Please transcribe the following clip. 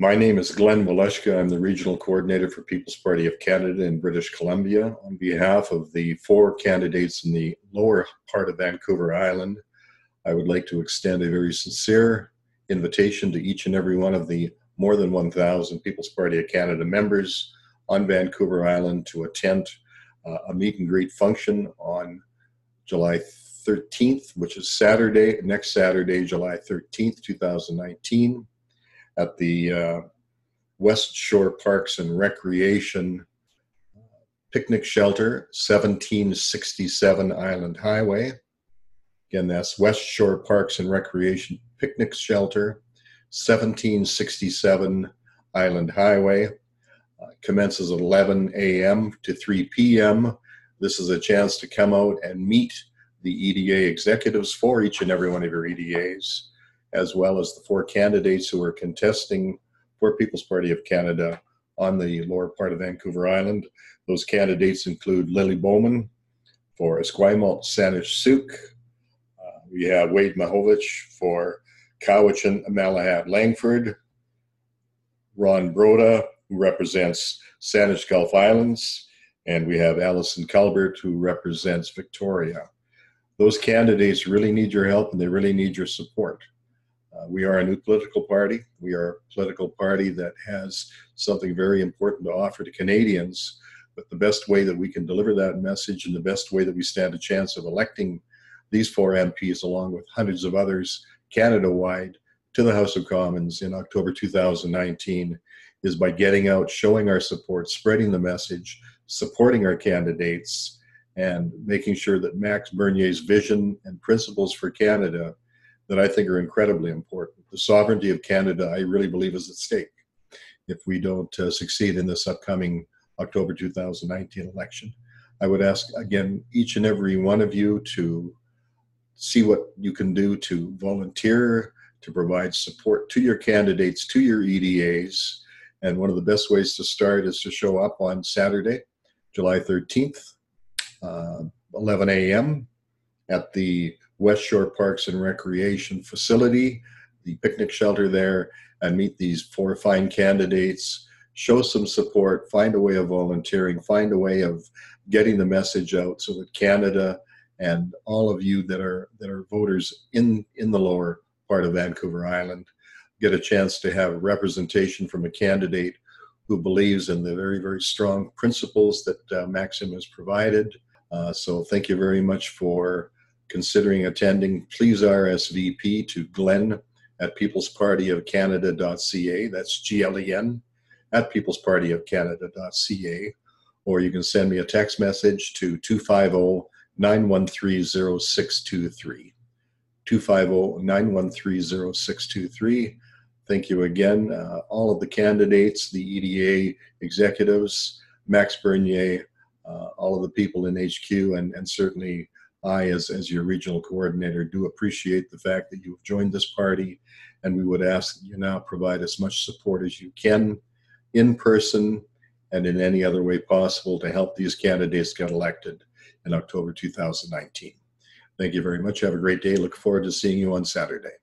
My name is Glen Waleska. I'm the regional coordinator for People's Party of Canada in British Columbia. On behalf of the four candidates in the lower part of Vancouver Island, I would like to extend a very sincere invitation to each and every one of the more than 1,000 People's Party of Canada members on Vancouver Island to attend uh, a meet and greet function on July 13th, which is Saturday, next Saturday, July 13th, 2019, at the uh, West Shore Parks and Recreation Picnic Shelter, 1767 Island Highway. Again, that's West Shore Parks and Recreation Picnic Shelter, 1767 Island Highway. Uh, commences at 11 a.m. to 3 p.m. This is a chance to come out and meet the EDA executives for each and every one of your EDAs, as well as the four candidates who are contesting for People's Party of Canada on the lower part of Vancouver Island. Those candidates include Lily Bowman for Esquimalt Saanich Uh, we have Wade Mahowich for Cowichan Malahat Langford. Ron Broda, who represents Saanich Gulf Islands. And we have Alyson Culbert, who represents Victoria those candidates really need your help and they really need your support. Uh, we are a new political party. We are a political party that has something very important to offer to Canadians. But the best way that we can deliver that message and the best way that we stand a chance of electing these four MPs, along with hundreds of others Canada wide, to the House of Commons in October 2019 is by getting out, showing our support, spreading the message, supporting our candidates, and making sure that Max Bernier's vision and principles for Canada that I think are incredibly important. The sovereignty of Canada, I really believe, is at stake if we don't uh, succeed in this upcoming October 2019 election. I would ask again each and every one of you to see what you can do to volunteer, to provide support to your candidates, to your EDAs. And one of the best ways to start is to show up on Saturday, July 13th uh, 11 a.m. at the West Shore Parks and Recreation Facility, the picnic shelter there, and meet these four fine candidates. Show some support, find a way of volunteering, find a way of getting the message out so that Canada and all of you that are that are voters in in the lower part of Vancouver Island get a chance to have representation from a candidate who believes in the very very strong principles that uh, Maxime has provided uh, so thank you very much for considering attending. Please RSVP to Glen at peoplespartyofcanada.ca. That's G-L-E-N at peoplespartyofcanada.ca. Or you can send me a text message to 250-913-0623. 250-913-0623. Thank you again. Uh, all of the candidates, the EDA executives, Max Bernier, uh, all of the people in HQ, and, and certainly I, as, as your regional coordinator, do appreciate the fact that you've joined this party, and we would ask that you now provide as much support as you can in person and in any other way possible to help these candidates get elected in October 2019. Thank you very much. Have a great day. Look forward to seeing you on Saturday.